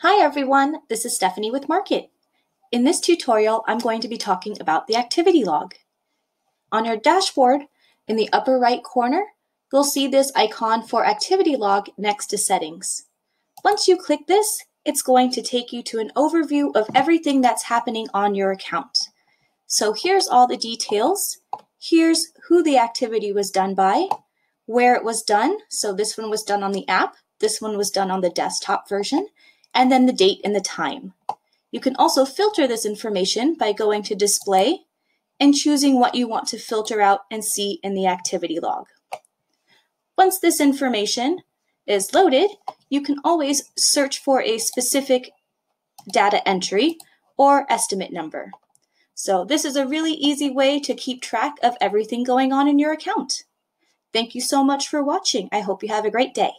Hi everyone, this is Stephanie with Markate. In this tutorial, I'm going to be talking about the activity log. On your dashboard, in the upper right corner, you'll see this icon for activity log next to settings. Once you click this, it's going to take you to an overview of everything that's happening on your account. So here's all the details. Here's who the activity was done by, where it was done. So this one was done on the app, this one was done on the desktop version, and then the date and the time. You can also filter this information by going to Display and choosing what you want to filter out and see in the activity log. Once this information is loaded, you can always search for a specific data entry or estimate number. So this is a really easy way to keep track of everything going on in your account. Thank you so much for watching. I hope you have a great day.